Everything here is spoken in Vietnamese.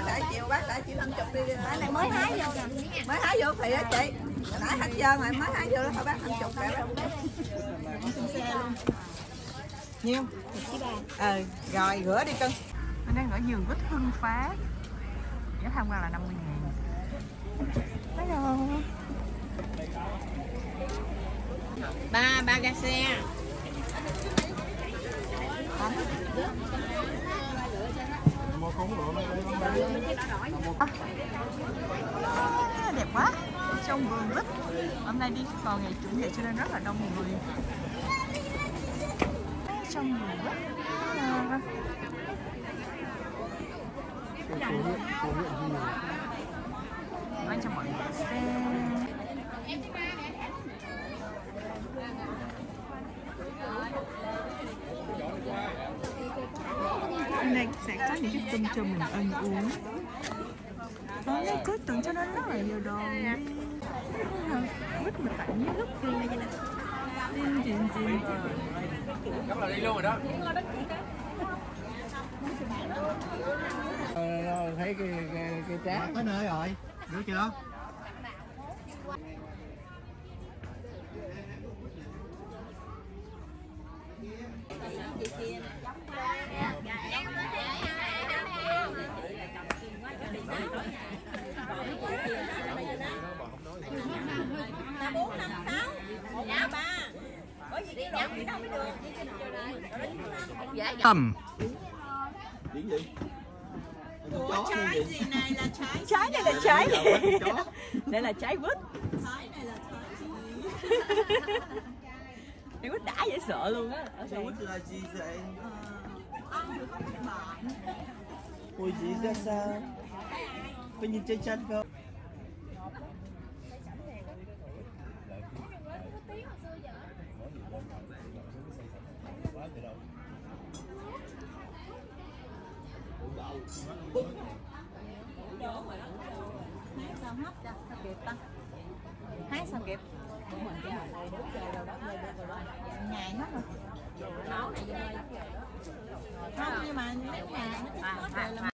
50 bác đại chiều bác đại chỉ 50 đi Cái này mới hái vô nè. mới hái vô thì á chị nãy hết trơn rồi mới hái vô đó thôi bác 50 kệ bác nhiêu? Ờ rồi rửa đi cưng. Mình đang ở vườn quýt hưng phá. Giá tham quan là 50 ngàn. Hello Ba ba ga xe. À, đẹp quá. Trong vườn rất hôm nay đi vào ngày chủ nhật cho nên rất là đông người. Trong vườn quýt à, cho mọi người xem. Hôm nay sẽ có những cái tâm cho mình ăn uống. Đó, nó cứ tưởng cho nó rất là nhiều đồ Mít mà tặng với lúc kia Tin tin tin Chắc là đi luôn rồi đó. Ờ, thấy cái cái cái tráng tới nơi rồi được chưa tầm Trái gì này là trái. Trái này là trái gì Đây là trái quýt. Trái này là trái gì Trái quýt đã dễ sợ luôn á. Ở đây. là gì vậy ôi gì ra sao? Có nhìn chân chân không Sao hấp cho? Sao kịp ta? Hái sao kịp? ngày hết rồi Không nhưng mà nếu mà